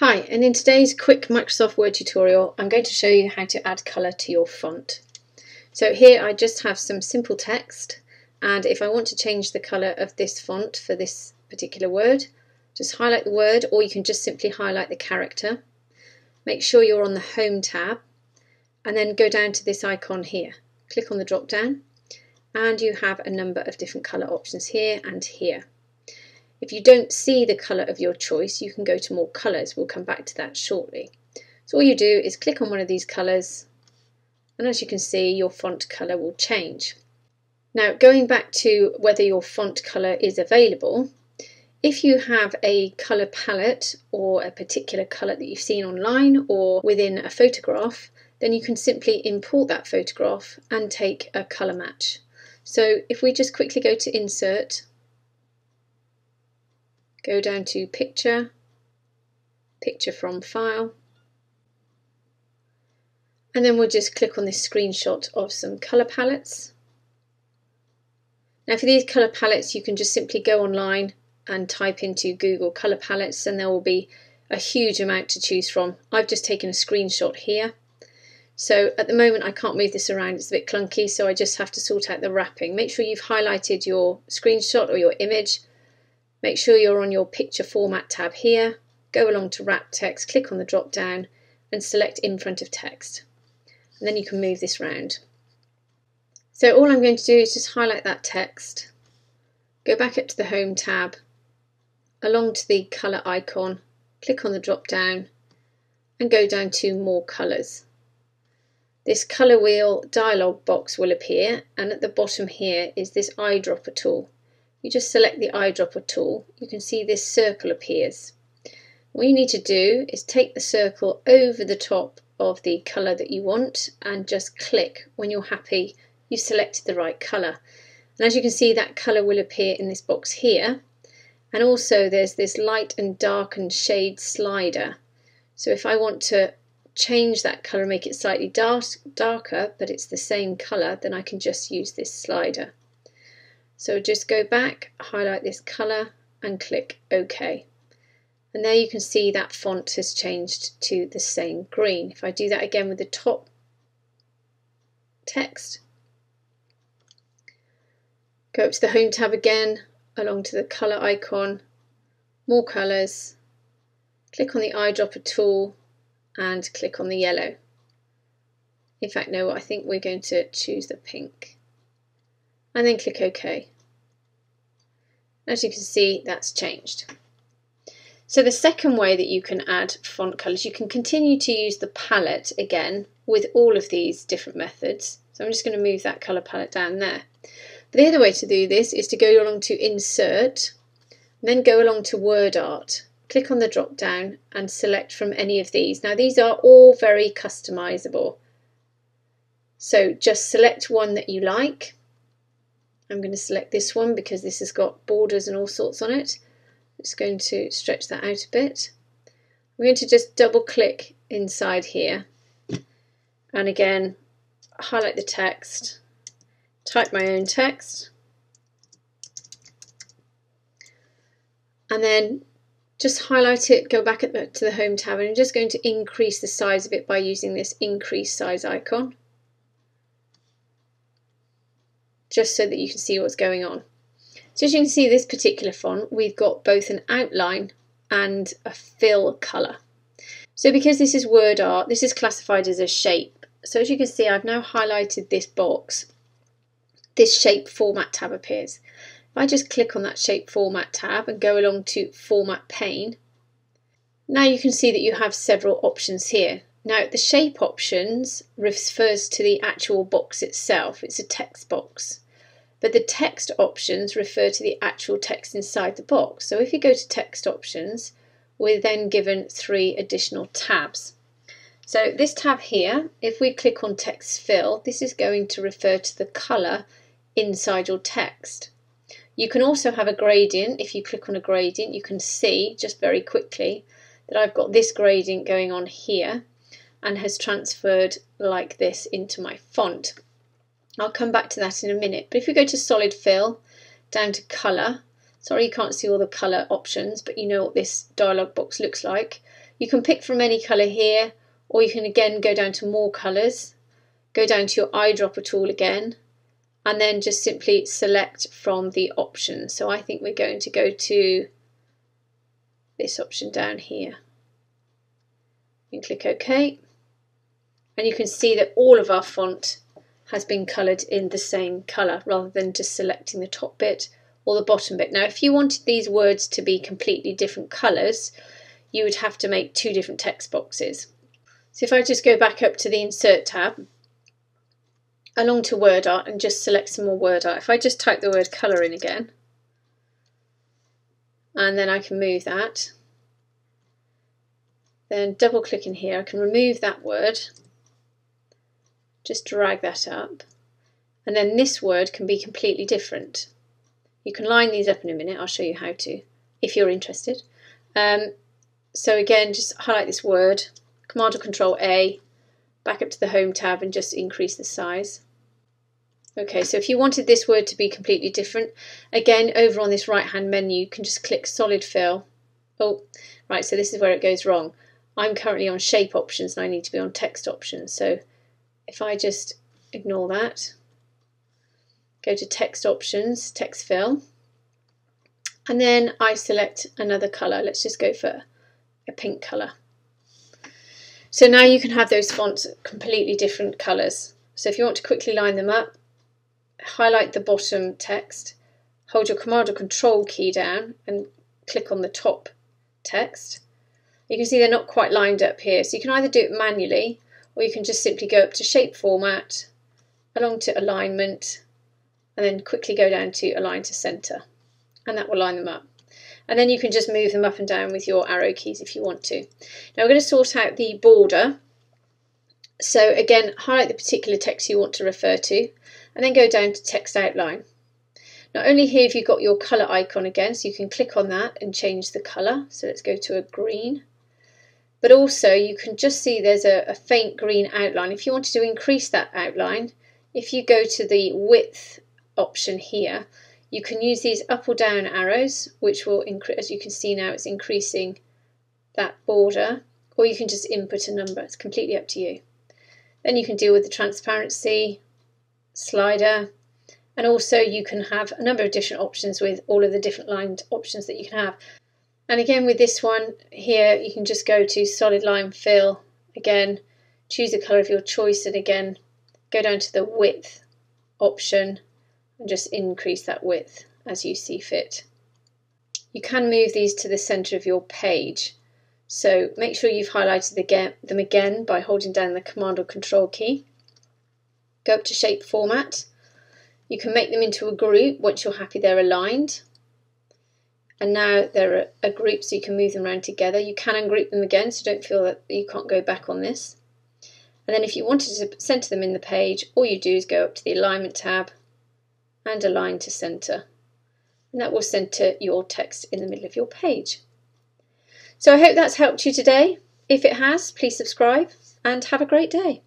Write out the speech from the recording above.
Hi, and in today's quick Microsoft Word tutorial, I'm going to show you how to add colour to your font. So here I just have some simple text, and if I want to change the colour of this font for this particular word, just highlight the word, or you can just simply highlight the character. Make sure you're on the Home tab, and then go down to this icon here. Click on the drop down, and you have a number of different colour options here and here. If you don't see the colour of your choice, you can go to more colours. We'll come back to that shortly. So all you do is click on one of these colours, and as you can see, your font colour will change. Now, going back to whether your font colour is available, if you have a colour palette or a particular colour that you've seen online or within a photograph, then you can simply import that photograph and take a colour match. So if we just quickly go to Insert, go down to Picture, Picture from File, and then we'll just click on this screenshot of some colour palettes. Now for these colour palettes you can just simply go online and type into Google colour palettes and there will be a huge amount to choose from. I've just taken a screenshot here. So at the moment I can't move this around, it's a bit clunky, so I just have to sort out the wrapping. Make sure you've highlighted your screenshot or your image Make sure you're on your picture format tab here, go along to wrap text, click on the drop down and select in front of text. And then you can move this round. So all I'm going to do is just highlight that text, go back up to the home tab, along to the colour icon, click on the drop down and go down to more colours. This colour wheel dialog box will appear and at the bottom here is this eyedropper tool you just select the eyedropper tool, you can see this circle appears. What you need to do is take the circle over the top of the colour that you want and just click when you're happy you've selected the right colour. And as you can see that colour will appear in this box here and also there's this light and dark and shade slider. So if I want to change that colour, make it slightly dark, darker but it's the same colour, then I can just use this slider. So just go back, highlight this colour and click OK. And there you can see that font has changed to the same green. If I do that again with the top text, go up to the Home tab again, along to the colour icon, more colours, click on the eyedropper tool and click on the yellow. In fact, no, I think we're going to choose the pink and then click OK. As you can see, that's changed. So the second way that you can add font colours, you can continue to use the palette again with all of these different methods. So I'm just going to move that colour palette down there. But the other way to do this is to go along to Insert, then go along to Word Art. Click on the drop down and select from any of these. Now these are all very customizable. So just select one that you like I'm going to select this one because this has got borders and all sorts on it. It's going to stretch that out a bit. I'm going to just double click inside here and again highlight the text, type my own text and then just highlight it, go back the, to the home tab and I'm just going to increase the size of it by using this increase size icon. Just so that you can see what's going on. So as you can see this particular font we've got both an outline and a fill colour. So because this is word art this is classified as a shape. So as you can see I've now highlighted this box. This shape format tab appears. If I just click on that shape format tab and go along to format pane now you can see that you have several options here. Now the shape options refers to the actual box itself. It's a text box but the text options refer to the actual text inside the box. So if you go to text options, we're then given three additional tabs. So this tab here, if we click on text fill, this is going to refer to the colour inside your text. You can also have a gradient. If you click on a gradient, you can see just very quickly that I've got this gradient going on here and has transferred like this into my font. I'll come back to that in a minute. But if we go to solid fill, down to colour, Sorry you can't see all the colour options, but you know what this dialog box looks like. You can pick from any colour here, or you can again go down to more colours, go down to your eyedropper tool again, and then just simply select from the options. So I think we're going to go to this option down here and click OK. And you can see that all of our font has been coloured in the same colour rather than just selecting the top bit or the bottom bit. Now if you wanted these words to be completely different colours you would have to make two different text boxes. So if I just go back up to the Insert tab along to word art and just select some more word art. If I just type the word colour in again and then I can move that then double click in here I can remove that word just drag that up and then this word can be completely different. You can line these up in a minute, I'll show you how to if you're interested. Um, so again, just highlight this word, Command or Control A, back up to the Home tab and just increase the size. Okay, so if you wanted this word to be completely different, again, over on this right hand menu, you can just click Solid Fill. Oh, right, so this is where it goes wrong. I'm currently on Shape options and I need to be on Text options. So if I just ignore that, go to text options, text fill, and then I select another colour. Let's just go for a pink colour. So now you can have those fonts completely different colours. So if you want to quickly line them up, highlight the bottom text, hold your Command or Control key down and click on the top text. You can see they're not quite lined up here, so you can either do it manually or you can just simply go up to shape format, along to alignment, and then quickly go down to align to center, and that will line them up. And then you can just move them up and down with your arrow keys if you want to. Now we're going to sort out the border. So again, highlight the particular text you want to refer to, and then go down to text outline. Not only here have you got your colour icon again, so you can click on that and change the colour. So let's go to a green but also you can just see there's a, a faint green outline. If you wanted to increase that outline, if you go to the width option here, you can use these up or down arrows, which will increase, as you can see now, it's increasing that border, or you can just input a number. It's completely up to you. Then you can deal with the transparency slider, and also you can have a number of different options with all of the different lined options that you can have. And again with this one here, you can just go to solid line fill again, choose the color of your choice and again, go down to the width option and just increase that width as you see fit. You can move these to the center of your page. So make sure you've highlighted them again by holding down the Command or Control key. Go up to Shape Format. You can make them into a group once you're happy they're aligned and now they're a, group so you can move them around together. You can ungroup them again so don't feel that you can't go back on this. And then if you wanted to center them in the page, all you do is go up to the alignment tab and align to center. And that will center your text in the middle of your page. So I hope that's helped you today. If it has, please subscribe and have a great day.